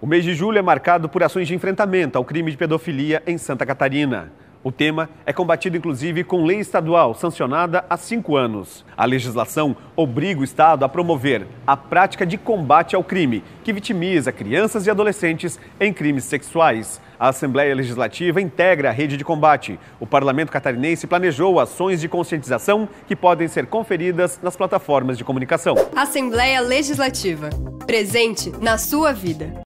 O mês de julho é marcado por ações de enfrentamento ao crime de pedofilia em Santa Catarina. O tema é combatido inclusive com lei estadual sancionada há cinco anos. A legislação obriga o Estado a promover a prática de combate ao crime, que vitimiza crianças e adolescentes em crimes sexuais. A Assembleia Legislativa integra a rede de combate. O Parlamento Catarinense planejou ações de conscientização que podem ser conferidas nas plataformas de comunicação. Assembleia Legislativa. Presente na sua vida.